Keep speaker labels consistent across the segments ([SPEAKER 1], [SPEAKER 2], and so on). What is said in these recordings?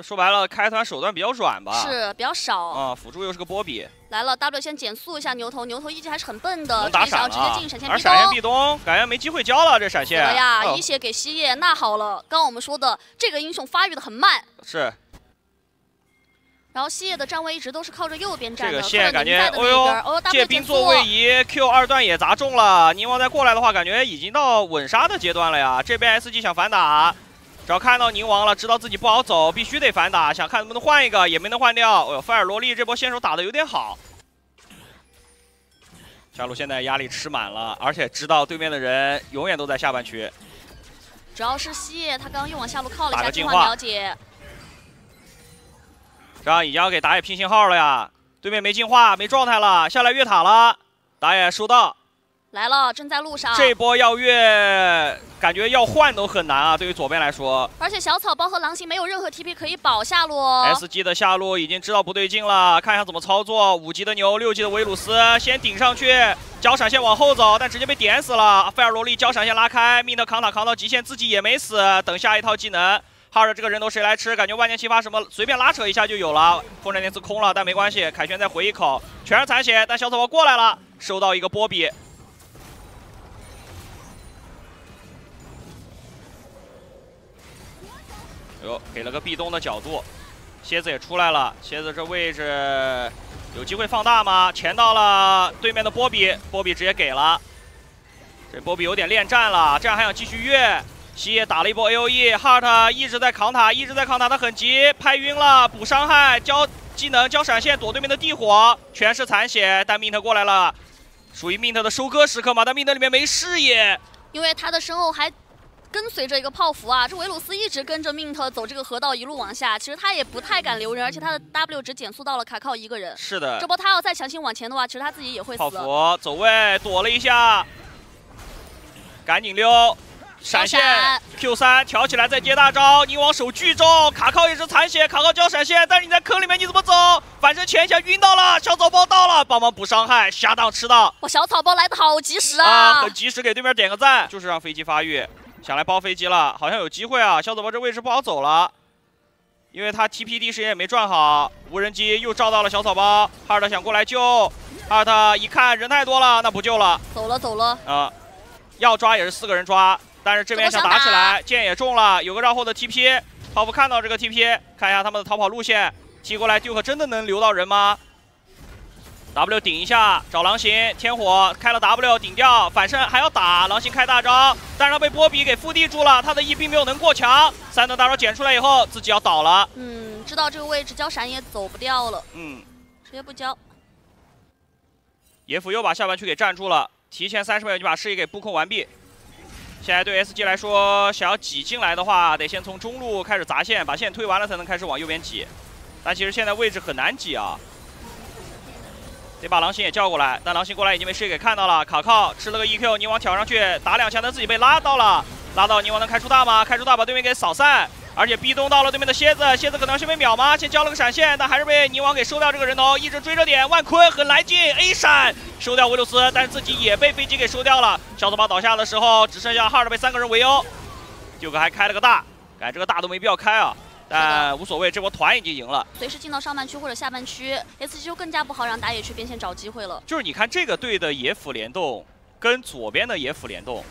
[SPEAKER 1] 说白了，开团手段比较软吧？
[SPEAKER 2] 是比较少。
[SPEAKER 1] 啊，辅助又是个波比。
[SPEAKER 2] 来了，W 先减速一下牛头，牛头一级还是很笨的，
[SPEAKER 1] 打闪
[SPEAKER 2] 了。直接进闪现壁
[SPEAKER 1] 咚。闪现壁咚，感觉没机会交了这闪现。
[SPEAKER 2] 哎呀，一血给西叶。那好了，刚刚我们说的这个英雄发育的很慢。
[SPEAKER 1] 是。
[SPEAKER 2] 然后西叶的站位一直都是靠着右边站
[SPEAKER 1] 的，这个线感觉，哦呦，借兵
[SPEAKER 2] 做
[SPEAKER 1] 位移，Q 二段也砸中了。宁王再过来的话，感觉已经到稳杀的阶段了呀。这边 SG 想反打。只要看到宁王了，知道自己不好走，必须得反打。想看能不能换一个，也没能换掉。哦呦，费尔罗莉这波先手打的有点好。下路现在压力吃满了，而且知道对面的人永远都在下半区。
[SPEAKER 2] 主要是西叶，他刚刚又往下路靠了一下，
[SPEAKER 1] 净化
[SPEAKER 2] 了解。
[SPEAKER 1] 这样已经要给打野拼信号了呀！对面没净化，没状态了，下来越塔了。打野收到。
[SPEAKER 2] 来了，正在路上。
[SPEAKER 1] 这波要越，感觉要换都很难啊！对于左边来说。
[SPEAKER 2] 而且小草包和狼行没有任何 TP 可以保下路。
[SPEAKER 1] S G 的下路已经知道不对劲了，看一下怎么操作。五级的牛，六级的维鲁斯，先顶上去，交闪现往后走，但直接被点死了。费尔罗莉交闪现拉开，命的扛塔扛到极限，自己也没死。等下一套技能，哈尔这个人头谁来吃？感觉万年齐发什么随便拉扯一下就有了。风闪电刺空了，但没关系，凯旋再回一口，全是残血。但小草包过来了，收到一个波比。哟，给了个壁咚的角度，蝎子也出来了。蝎子这位置有机会放大吗？前到了对面的波比，波比直接给了。这波比有点恋战了，这样还想继续越。西野打了一波 A O E，Heart 一直在扛塔，一直在扛塔，他很急，拍晕了，补伤害，交技能，交闪现，躲对面的地火，全是残血。但 Mint 过来了，属于 Mint 的收割时刻嘛？但 Mint 里面没视野，
[SPEAKER 2] 因为他的身后还。跟随着一个泡芙啊，这维鲁斯一直跟着 Mint 走这个河道，一路往下。其实他也不太敢留人，而且他的 W 只减速到了卡靠一个人。
[SPEAKER 1] 是的，
[SPEAKER 2] 这波他要再强行往前的话，其实他自己也会死。
[SPEAKER 1] 泡芙走位躲了一下，赶紧溜，闪现 Q 三挑起来再接大招，你往手巨重，卡靠也是残血，卡靠交闪现，但是你在坑里面你怎么走？反正前一下晕到了，小草包到了，帮忙补伤害，下档吃到。
[SPEAKER 2] 哇，小草包来的好及时啊！
[SPEAKER 1] 啊，很及时，给对面点个赞，就是让飞机发育。想来包飞机了，好像有机会啊！小走包这位置不好走了，因为他 TP 第一时间也没转好，无人机又照到了小草包。哈尔特想过来救，哈尔特一看人太多了，那不救了，
[SPEAKER 2] 走了走了。
[SPEAKER 1] 啊，要抓也是四个人抓，但是这边想打起来，剑也中了，有个绕后的 TP。泡芙看到这个 TP，看一下他们的逃跑路线，踢过来 Duke 真的能留到人吗？W 顶一下，找狼行，天火开了 W 顶掉，反身还要打，狼行开大招，但是他被波比给复地住了，他的 E 并没有能过墙，三段大招捡出来以后，自己要倒了。
[SPEAKER 2] 嗯，知道这个位置交闪也走不掉了。嗯，直接不交。
[SPEAKER 1] 野辅又把下半区给占住了，提前三十秒就把视野给布控完毕。现在对 SG 来说，想要挤进来的话，得先从中路开始砸线，把线推完了才能开始往右边挤。但其实现在位置很难挤啊。得把狼星也叫过来，但狼星过来已经被视野给看到了。卡靠吃了个 EQ，宁王挑上去打两枪，但自己被拉到了。拉到宁王能开出大吗？开出大把对面给扫散，而且逼咚到了对面的蝎子，蝎子可能是被秒吗？先交了个闪现，但还是被宁王给收掉这个人头，一直追着点。万坤很来劲，A 闪收掉维鲁斯，但是自己也被飞机给收掉了。小草包倒下的时候，只剩下哈尔被三个人围殴，丢哥还开了个大，感觉这个大都没必要开啊。但无所谓，这波团已经赢了。
[SPEAKER 2] 随时进到上半区或者下半区，S G 就更加不好让打野去边线找机会了。
[SPEAKER 1] 就是你看这个队的野辅联动，跟左边的野辅联动，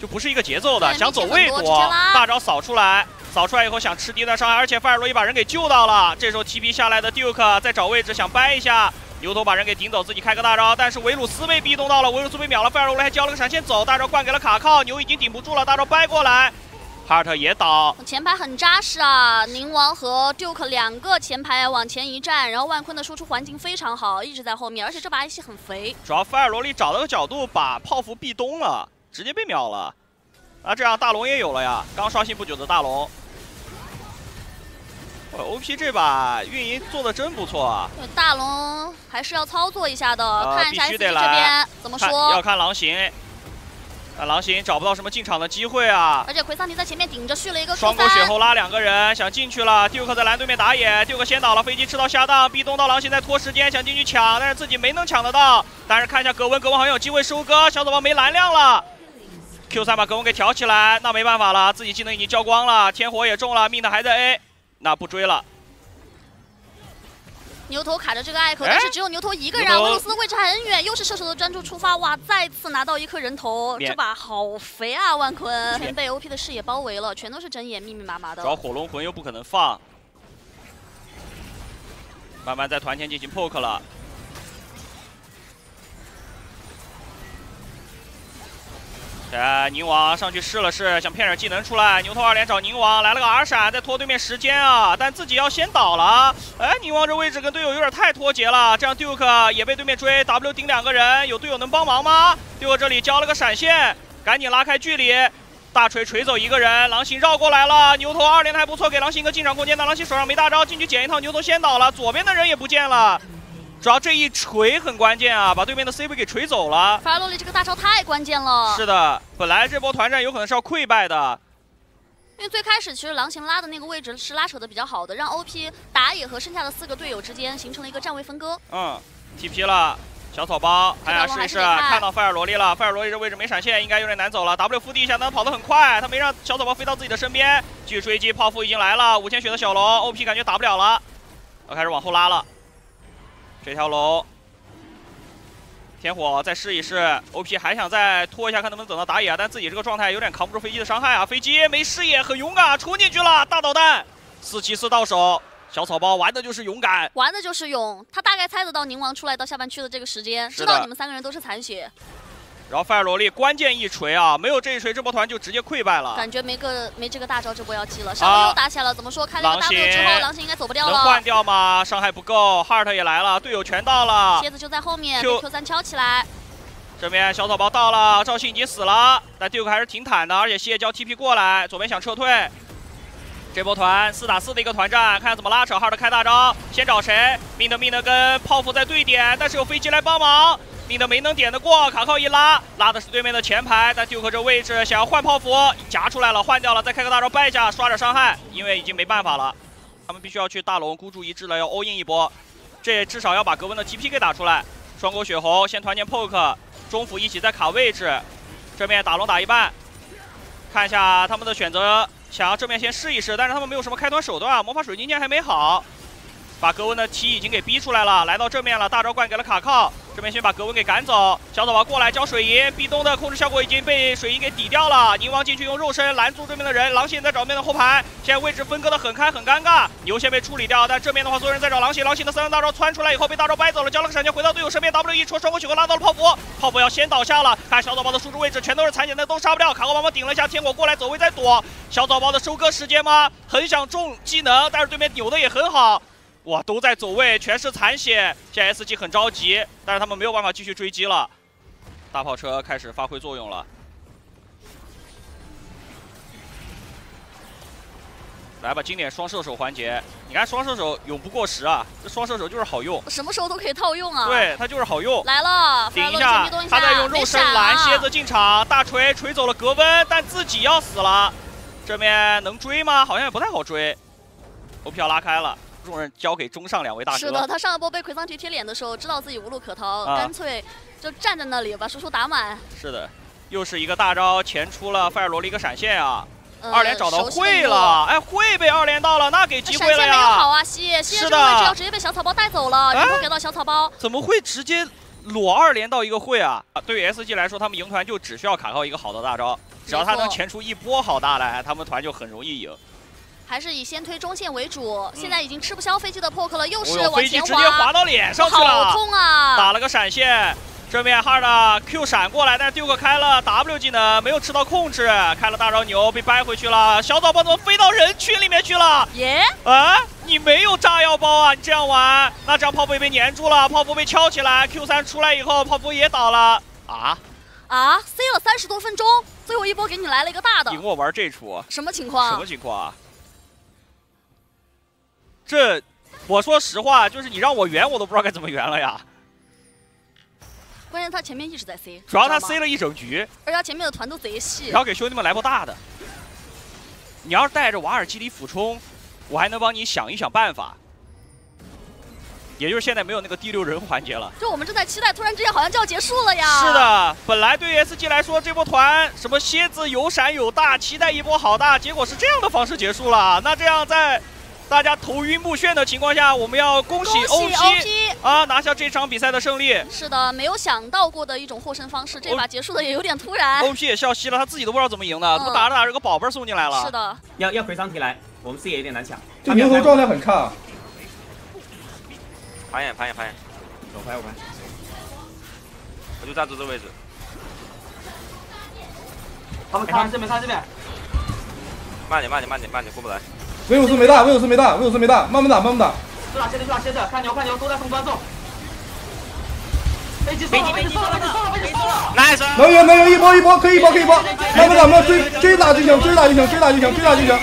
[SPEAKER 1] 就不是一个节奏的。想走位躲，大招扫出来，扫出来以后想吃低段伤害，而且费尔罗伊把人给救到了。这时候 T P 下来的 Duke 在找位置想掰一下，牛头把人给顶走，自己开个大招，但是维鲁斯被逼动到了，维鲁斯被秒了，费尔罗伊还交了个闪现走，大招灌给了卡靠，牛已经顶不住了，大招掰过来。哈尔特也倒，
[SPEAKER 2] 前排很扎实啊！宁王和 Duke 两个前排往前一站，然后万坤的输出环境非常好，一直在后面，而且这把 IC 很肥。
[SPEAKER 1] 主要菲尔罗里找了个角度，把泡芙壁咚了，直接被秒了。那这样大龙也有了呀，刚刷新不久的大龙。OP 这把运营做的真不错啊！
[SPEAKER 2] 大龙还是要操作一下的，看一下 SG 这边怎么说。
[SPEAKER 1] 要看狼行。那狼行找不到什么进场的机会啊！
[SPEAKER 2] 而且奎桑尼在前面顶着续了一个
[SPEAKER 1] 双勾血后拉两个人，想进去了。Duke 在蓝对面打野，Duke 先倒了，飞机吃到下档，壁咚到狼行在拖时间，想进去抢，但是自己没能抢得到。但是看一下格温，格温好像有机会收割，小草包没蓝量了。Q 三把格温给挑起来，那没办法了，自己技能已经交光了，天火也中了，命的还在 A。那不追了。
[SPEAKER 2] 牛头卡着这个艾克，但是只有牛头一个人。维鲁斯的位置还很远，又是射手的专注出发，哇！再次拿到一颗人头，这把好肥啊！万坤全被 OP 的视野包围了，全都是针眼，密密麻麻的。
[SPEAKER 1] 主要火龙魂又不可能放，慢慢在团前进行 poke 了。呃，宁王上去试了试，想骗点技能出来。牛头二连找宁王来了个 R 闪，在拖对面时间啊，但自己要先倒了。哎，宁王这位置跟队友有点太脱节了，这样 Duke 也被对面追，W 顶两个人，有队友能帮忙吗？Duke 这里交了个闪现，赶紧拉开距离，大锤锤走一个人，狼行绕过来了。牛头二连的还不错，给狼行一个进场空间，但狼行手上没大招，进去捡一套，牛头先倒了，左边的人也不见了。主要这一锤很关键啊，把对面的 C 位给锤走了。
[SPEAKER 2] 法洛利这个大招太关键了。
[SPEAKER 1] 是的，本来这波团战有可能是要溃败的。
[SPEAKER 2] 因为最开始其实狼行拉的那个位置是拉扯的比较好的，让 OP 打野和剩下的四个队友之间形成了一个站位分割。
[SPEAKER 1] 嗯，TP 了，小草包，哎呀试一试，看到费尔罗莉了，费尔罗莉这位置没闪现，应该有点难走了。W 伏地一下，他跑得很快，他没让小草包飞到自己的身边，继续追击，泡芙已经来了，五千血的小龙，OP 感觉打不了了，要开始往后拉了，这条龙。天火再试一试，OP 还想再拖一下，看能不能等到打野，但自己这个状态有点扛不住飞机的伤害啊！飞机没视野，很勇敢，冲进去了，大导弹，四七四到手，小草包玩的就是勇敢，
[SPEAKER 2] 玩的就是勇，他大概猜得到宁王出来到下半区的这个时间，知道你们三个人都是残血。
[SPEAKER 1] 然后费尔罗莉关键一锤啊，没有这一锤，这波团就直接溃败了。
[SPEAKER 2] 感觉没个没这个大招，这波要记了。上路又打起来了，怎么说？开了个大盾之后，狼行应该走不掉了。
[SPEAKER 1] 能换掉吗？伤害不够，Heart 也来了，队友全到了。
[SPEAKER 2] 蝎子就在后面，Q 三敲起来。
[SPEAKER 1] 这边小草包到了，赵信已经死了，但 Duke 还是挺坦的，而且蝎交 TP 过来，左边想撤退。这波团四打四的一个团战，看怎么拉扯。Heart 开大招，先找谁？命的命的跟泡芙在对点，但是有飞机来帮忙。命的没能点得过，卡靠一拉，拉的是对面的前排，但 Duke 这位置想要换泡芙，夹出来了，换掉了，再开个大招掰一下，刷点伤害，因为已经没办法了，他们必须要去大龙孤注一掷了，要 all in 一波，这至少要把格温的 TP 给打出来。双狗血红先团建 poke。中辅一起在卡位置，正面打龙打一半，看一下他们的选择，想要正面先试一试，但是他们没有什么开团手段啊，魔法水晶剑还没好。把格温的 T 已经给逼出来了，来到正面了，大招灌给了卡靠，这边先把格温给赶走。小草包过来交水银，壁咚的控制效果已经被水银给抵掉了。宁王进去用肉身拦住对面的人，狼血在找对面的后排，现在位置分割的很开，很尴尬。牛线被处理掉，但正面的话所有人在找狼血，狼血的三段大招窜出来以后被大招掰走了，交了个闪现回到队友身边，W 一戳双过血拉到了泡芙，泡芙要先倒下了。看小草包的输出位置全都是残血，但都杀不掉。卡靠帮忙顶了一下，天火过来走位在躲。小草包的收割时间吗？很想中技能，但是对面扭的也很好。哇，都在走位，全是残血，现在 SG 很着急，但是他们没有办法继续追击了。大炮车开始发挥作用了。来吧，经典双射手环节，你看双射手永不过时啊，这双射手就是好用，
[SPEAKER 2] 什么时候都可以套用啊。
[SPEAKER 1] 对，它就是好用。
[SPEAKER 2] 来了，
[SPEAKER 1] 顶一下，他在用肉身拦蝎子进场，大锤锤走了格温，但自己要死了。这边能追吗？好像也不太好追。OP 要拉开了。重任交给中上两位大哥。
[SPEAKER 2] 是的，他上一波被奎桑提贴脸的时候，知道自己无路可逃，干脆就站在那里把输出打满。
[SPEAKER 1] 是的，又是一个大招前出了费尔罗的一个闪现啊！二连找到会了，哎，会被二连到了，那给机会了呀！闪
[SPEAKER 2] 现没有好啊，西西这个位置要直接被小草包带走了，然后给到小草包。
[SPEAKER 1] 怎么会直接裸二连到一个会啊？对于 SG 来说，他们赢团就只需要卡靠一个好的大招，只要他能前出一波好大来，他们团就很容易赢。
[SPEAKER 2] 还是以先推中线为主，现在已经吃不消飞机的 poke 了，又是往前
[SPEAKER 1] 滑，直接滑到脸上去了，
[SPEAKER 2] 好痛啊！
[SPEAKER 1] 打了个闪现，这边 hard Q 闪过来，但是 Duke 开了 W 技能，没有吃到控制，开了大招牛被掰回去了。小枣包怎么飞到人群里面去了？耶！啊，你没有炸药包啊？你这样玩，那这样泡芙也被粘住了，泡芙被敲起来，Q 三出来以后，泡芙也倒了。啊
[SPEAKER 2] 啊！C 了三十多分钟，最后一波给你来了一个大的，
[SPEAKER 1] 赢我玩这出？
[SPEAKER 2] 什么情况？
[SPEAKER 1] 什么情况啊？这，我说实话，就是你让我圆，我都不知道该怎么圆了呀。
[SPEAKER 2] 关键他前面一直在 C，
[SPEAKER 1] 主要他 C 了一整局，
[SPEAKER 2] 而且他前面的团都贼细。
[SPEAKER 1] 然后给兄弟们来波大的。你要是带着瓦尔基里俯冲，我还能帮你想一想办法。也就是现在没有那个第六人环节了。
[SPEAKER 2] 就我们正在期待，突然之间好像就要结束了呀。
[SPEAKER 1] 是的，本来对于 SG 来说，这波团什么蝎子有闪有大，期待一波好大，结果是这样的方式结束了。那这样在。大家头晕目眩的情况下，我们要恭喜 OP 啊拿下这场比赛的胜利。
[SPEAKER 2] 是的，没有想到过的一种获胜方式，这把结束的也有点突然。
[SPEAKER 1] OP 也笑嘻了，他自己都不知道怎么赢的，怎么打着打着个宝贝送进来了。
[SPEAKER 2] 是的，
[SPEAKER 3] 要要回上提来，我们视野有点难抢。
[SPEAKER 4] 这牛头状态很差。
[SPEAKER 5] 盘眼盘眼盘眼，
[SPEAKER 3] 我拍我拍，
[SPEAKER 5] 我就站住这位置。
[SPEAKER 3] 他们看这边看这边，
[SPEAKER 5] 慢点慢点慢点慢点过不来。
[SPEAKER 4] 威武斯没大，威武斯没大，威武斯没大，慢慢打慢慢打。
[SPEAKER 3] 去哪？接着去哪？接着看牛看牛，都在送观众。飞机飞机飞机送了飞机送了飞机送了，nice。
[SPEAKER 4] 能赢能赢，一波一波可以一波可以一波，慢慢打慢慢追追打就行追打就行追打就行追打就行。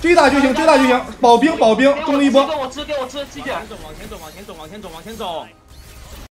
[SPEAKER 4] 追打就行，追打就行，保兵保兵，中一波。
[SPEAKER 3] 给我吃，给我吃，继续。往前走，往前走，往前走，往前走，往前走。